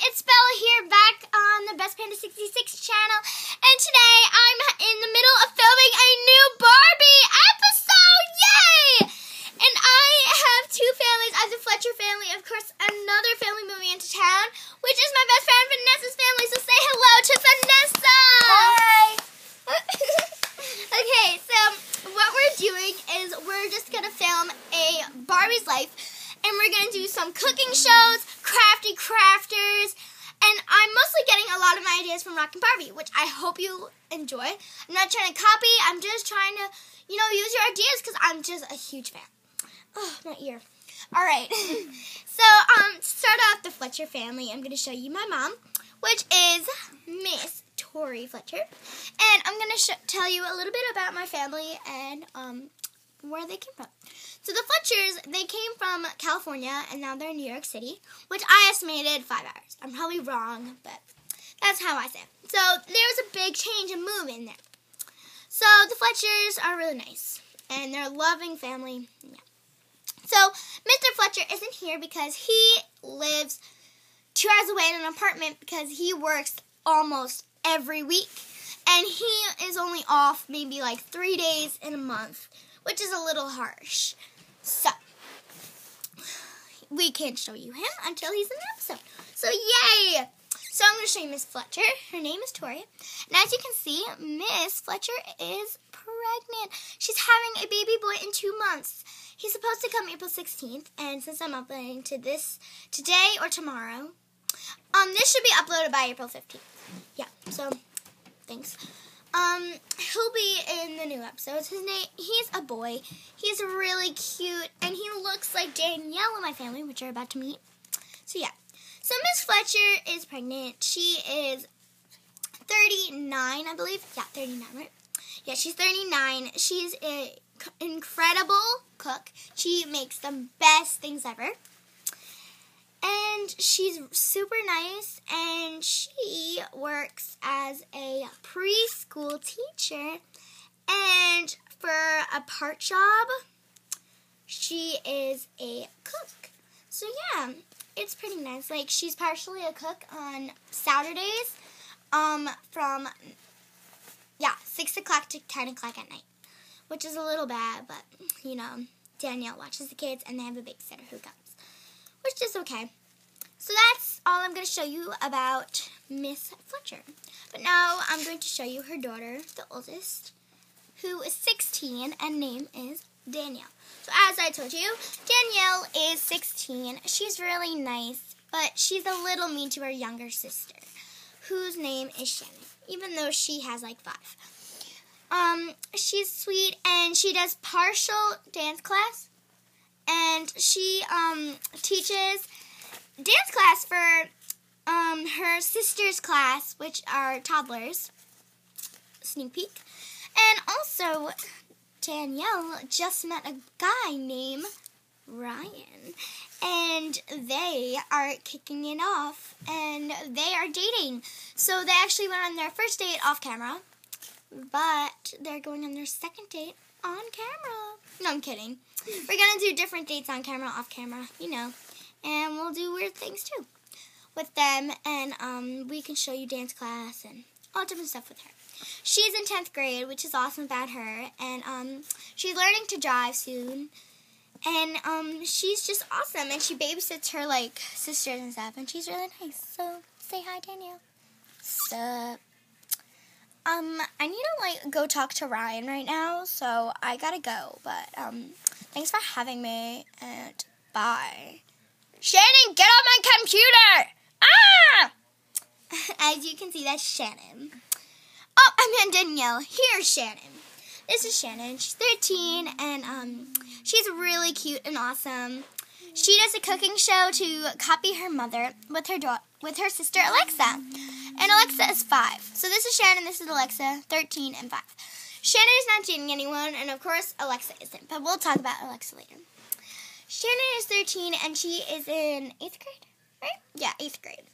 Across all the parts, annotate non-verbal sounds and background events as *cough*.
it's Bella here back on the Best Panda 66 channel. And today I'm in the middle of filming a new Barbie episode. Yay! And I have two families. I have the Fletcher family, of course, another family moving into town, which is my best friend Vanessa's family. So say hello to Vanessa. Hi. okay, so what we're doing is we're just going to film a Barbie's life and we're going to do some cooking shows, crafty crafters, and I'm mostly getting a lot of my ideas from Rock and Barbie, which I hope you enjoy. I'm not trying to copy, I'm just trying to, you know, use your ideas because I'm just a huge fan. Oh, my ear. All right. *laughs* so, um, start off the Fletcher family, I'm going to show you my mom, which is Miss Tori Fletcher. And I'm going to tell you a little bit about my family and um, where they came from. So the Fletchers, they came from California and now they're in New York City, which I estimated five hours. I'm probably wrong, but that's how I say it. So there was a big change and move in there. So the Fletchers are really nice and they're a loving family. Yeah. So Mr. Fletcher isn't here because he lives two hours away in an apartment because he works almost every week and he is only off maybe like three days in a month, which is a little harsh. So, we can't show you him until he's in the episode. So, yay! So, I'm going to show you Miss Fletcher. Her name is Tori. And as you can see, Miss Fletcher is pregnant. She's having a baby boy in two months. He's supposed to come April 16th, and since I'm uploading to this today or tomorrow, um, this should be uploaded by April 15th. Yeah, so, thanks. Um, he'll be in the new episodes. His name, he's a boy. He's really cute, and he looks like Danielle in my family, which you're about to meet. So yeah. So Miss Fletcher is pregnant. She is 39, I believe. Yeah, 39, right? Yeah, she's 39. She's an incredible cook. She makes the best things ever. And she's super nice, and she works as a preschool teacher. And for a part job, she is a cook. So, yeah, it's pretty nice. Like, she's partially a cook on Saturdays um, from, yeah, 6 o'clock to 10 o'clock at night, which is a little bad, but, you know, Danielle watches the kids, and they have a babysitter who comes which is okay. So that's all I'm going to show you about Miss Fletcher. But now I'm going to show you her daughter, the oldest, who is 16 and name is Danielle. So as I told you, Danielle is 16. She's really nice, but she's a little mean to her younger sister, whose name is Shannon, even though she has like five. Um, she's sweet and she does partial dance class and she um, teaches dance class for um, her sister's class, which are toddlers. Sneak peek. And also, Danielle just met a guy named Ryan. And they are kicking it off. And they are dating. So they actually went on their first date off camera. But they're going on their second date on camera. No, I'm kidding. We're gonna do different dates on camera, off camera, you know. And we'll do weird things too with them. And um, we can show you dance class and all different stuff with her. She's in 10th grade, which is awesome about her. And um, she's learning to drive soon. And um, she's just awesome. And she babysits her, like, sisters and stuff. And she's really nice. So, say hi, Danielle. Sup? Um, I need to, like, go talk to Ryan right now. So, I gotta go. But, um, thanks for having me. And bye. Shannon, get off my computer! *laughs* As you can see, that's Shannon. Oh, I meant Danielle. Here's Shannon. This is Shannon. She's 13, and um, she's really cute and awesome. She does a cooking show to copy her mother with her do- with her sister Alexa, and Alexa is five. So this is Shannon. This is Alexa, 13 and five. Shannon is not dating anyone, and of course Alexa isn't. But we'll talk about Alexa later. Shannon is 13, and she is in eighth grade, right? Yeah, eighth grade.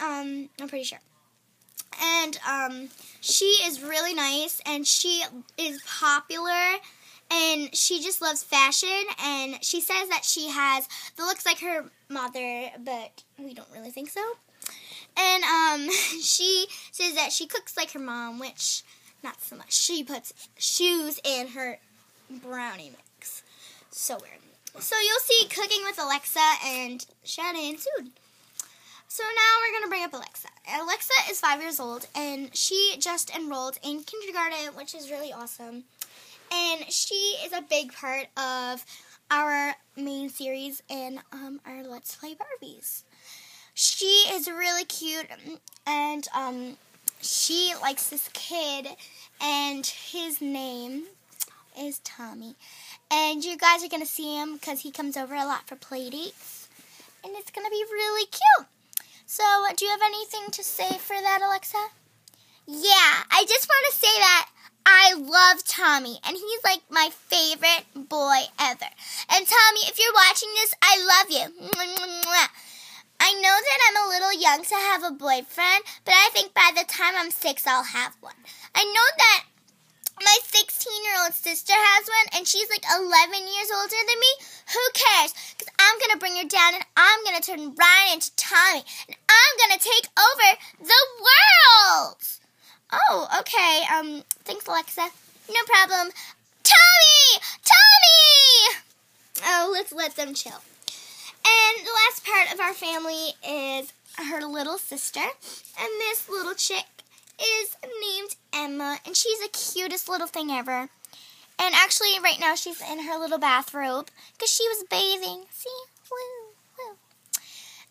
Um, I'm pretty sure and um, she is really nice and she is popular and she just loves fashion and she says that she has the looks like her mother but we don't really think so And um, *laughs* she says that she cooks like her mom, which not so much. She puts shoes in her brownie mix. So weird. So you'll see cooking with Alexa and Shannon soon. So now we're gonna bring up Alexa. Alexa is five years old and she just enrolled in kindergarten, which is really awesome. And she is a big part of our main series in um, our Let's Play Barbies. She is really cute and um, she likes this kid and his name is Tommy. And you guys are going to see him because he comes over a lot for play dates. And it's going to be really cute. So, do you have anything to say for that, Alexa? Yeah, I just want to say that I love Tommy, and he's like my favorite boy ever. And Tommy, if you're watching this, I love you. I know that I'm a little young to have a boyfriend, but I think by the time I'm six, I'll have one. I know that my 16 year old sister has one, and she's like 11 years older than me. Who cares? Because I'm and I'm to turn Ryan into Tommy, and I'm to take over the world. Oh, okay. Um, thanks, Alexa. No problem. Tommy! Tommy! Oh, let's let them chill. And the last part of our family is her little sister. And this little chick is named Emma, and she's the cutest little thing ever. And actually, right now, she's in her little bathrobe because she was bathing. See?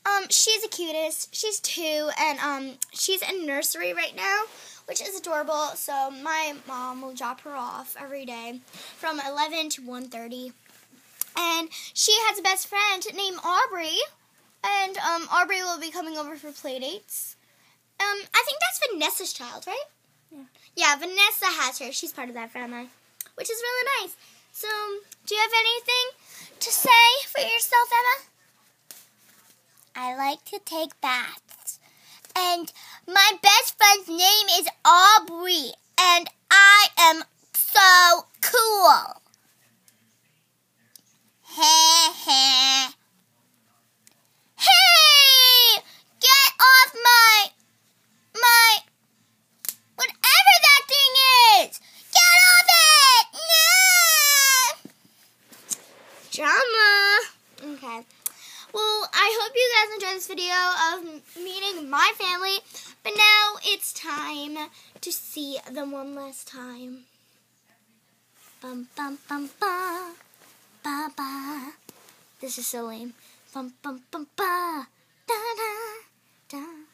Um, she's the cutest. She's two, and um, she's in nursery right now, which is adorable. So my mom will drop her off every day from 11 to 1.30. And she has a best friend named Aubrey. And um, Aubrey will be coming over for play dates. Um, I think that's Vanessa's child, right? Yeah. Yeah, Vanessa has her. She's part of that family, which is really nice. So, do you have anything to say for yourself, Emma? I like to take baths. And my best friend's name is Aubrey. And I am so cool. Heh heh. Hey! Get off my my whatever that thing is! Get off it! Drama. Okay. Well, I hope this video of meeting my family. But now it's time to see them one last time. Bum bum bum bum. Ba ba. This is so lame. Bum bum bum ba. da Da da.